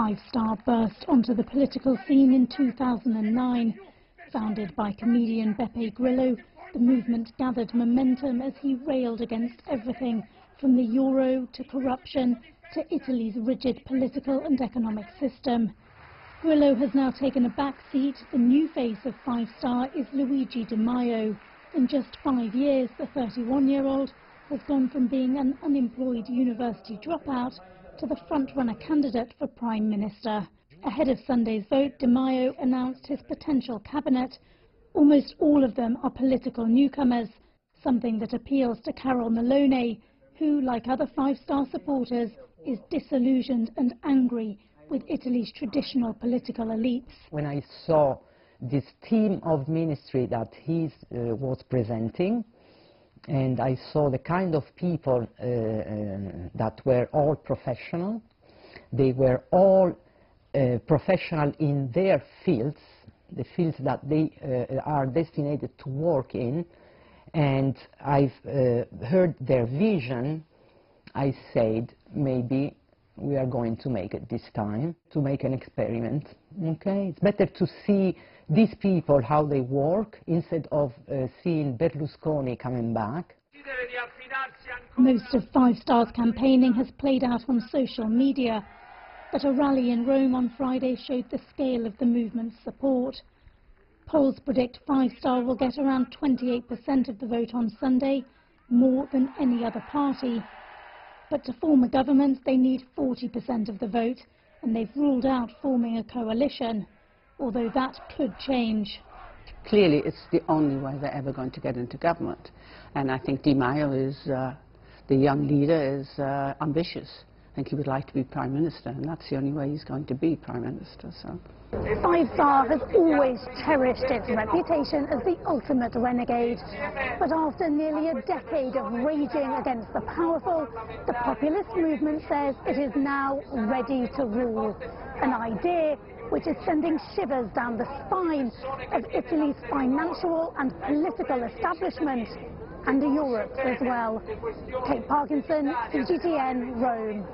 Five Star burst onto the political scene in 2009. Founded by comedian Beppe Grillo, the movement gathered momentum as he railed against everything from the euro to corruption to Italy's rigid political and economic system. Grillo has now taken a back seat. The new face of Five Star is Luigi Di Maio. In just five years, the 31-year-old has gone from being an unemployed university dropout to the front-runner candidate for Prime Minister. Ahead of Sunday's vote, Di Maio announced his potential cabinet. Almost all of them are political newcomers, something that appeals to Carol Malone, who, like other five-star supporters, is disillusioned and angry with Italy's traditional political elites. When I saw this team of ministry that he uh, was presenting, and I saw the kind of people uh, uh, that were all professional. They were all uh, professional in their fields, the fields that they uh, are destined to work in. And I've uh, heard their vision. I said, maybe we are going to make it this time, to make an experiment. Okay? It's better to see these people, how they work, instead of uh, seeing Berlusconi coming back. Most of Five Star's campaigning has played out on social media, but a rally in Rome on Friday showed the scale of the movement's support. Polls predict Five Star will get around 28% of the vote on Sunday, more than any other party. But to form a government, they need 40% of the vote, and they've ruled out forming a coalition, although that could change. Clearly, it's the only way they're ever going to get into government. And I think Di Maio is, uh, the young leader, is uh, ambitious. Think he would like to be Prime Minister, and that's the only way he's going to be Prime Minister. So. Five Star has always cherished its reputation as the ultimate renegade. But after nearly a decade of raging against the powerful, the populist movement says it is now ready to rule. An idea which is sending shivers down the spine of Italy's financial and political establishment and Europe as well. Kate Parkinson, CGTN, Rome.